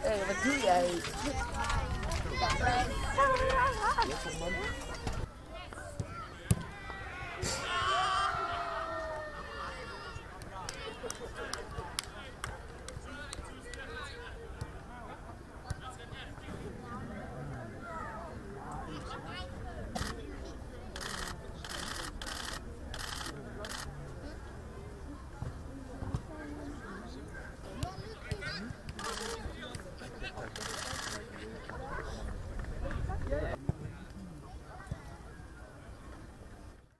Hé, wat doe jij?